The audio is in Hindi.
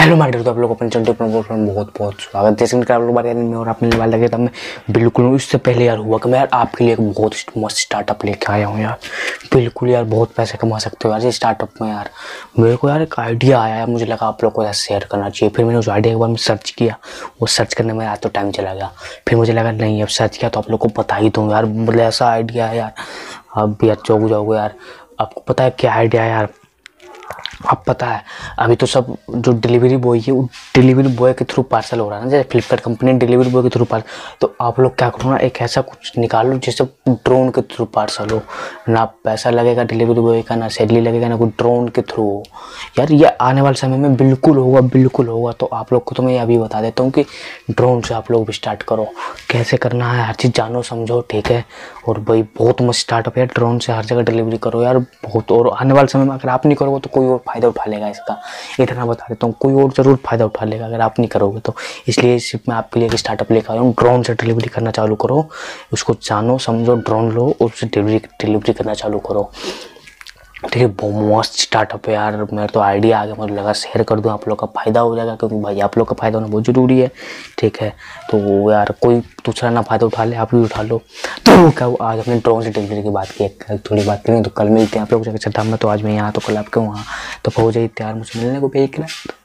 हेलो माय तो आप लोग अपने चैनल पर बहुत बहुत स्वागत जैसे कि आप लोग बात करें मैं और आप मिलने वाले लगे तब मैं बिल्कुल इससे पहले यार हुआ कि मैं यार आपके लिए एक बहुत मस्त स्टार्टअप लेके आया हूँ यार। बिल्कुल यार, बहुत पैसे कमा सकते हो यार स्टार्टअप में यार। मेरे को यार एक आइडिया आया मुझे लगा आप लोग को यार शेयर करना चाहिए। फिर मैंने उस आइडिया के बारे में सर्च किया। वो सर्च करने में यार तो टाइम चला गया। फिर मुझे लगा, नहीं, अब सर्च किया तो आप लोग को बता ही दूँ यार मतलब ऐसा आइडिया है यार। अब भी यार चौक जाओगे यार। आपको पता है क्या आइडिया है यार? अब पता है, अभी तो सब जो डिलीवरी बॉय है, वो डिलीवरी बॉय के थ्रू पार्सल हो रहा है ना, जैसे फ्लिपकार्ट कंपनी डिलीवरी बॉय के थ्रू पार्सल तो आप लोग क्या करो ना, एक ऐसा कुछ निकालो जिससे ड्रोन के थ्रू पार्सल हो। ना पैसा लगेगा डिलीवरी बॉय का, ना सैलरी लगेगा, ना कोई ड्रोन के थ्रू हो। यार, ये आने वाले समय में बिल्कुल होगा बिल्कुल होगा तो आप लोग को तो मैं अभी बता देता हूँ कि ड्रोन से आप लोग भी स्टार्ट करो। कैसे करना है, हर चीज़ जानो समझो, ठीक है? और भाई, बहुत मस्त स्टार्टअप है ड्रोन से हर जगह डिलीवरी करो यार, बहुत, और आने वाले समय में अगर आप नहीं करोगे तो कोई और फ़ायदा उठा लेगा इसका। इतना बता देता हूँ, कोई और ज़रूर फ़ायदा उठा लेगा अगर आप नहीं करोगे तो। इसलिए सिर्फ़ मैं आपके लिए एक स्टार्टअप लेकर आया हूँ। ड्रोन से डिलीवरी करना चालू करो, उसको जानो, समझो ड्रोन लो और उससे डिलीवरी डिलीवरी करना चालू करो। ठीक है मस्त स्टार्टअप है यार। मेरा तो आइडिया आ गया। मुझे लगा शेयर कर दूँ, आप लोग का फ़ायदा हो जाएगा, क्योंकि भाई आप लोग का फ़ायदा होना बहुत ज़रूरी है। ठीक है? तो वो यार, कोई दूसरा ना फ़ायदा उठा ले, आप भी उठा लो। तो क्या आज अपने ड्रोन से डिलीवरी की बात की कल थोड़ी बात करें तो कल मिलते हैं आप लोग चलता में तो आज मैं यहाँ तो कल आपके वहाँ तो पहुँच जाइए तैयार मुझे मिलने को भेज के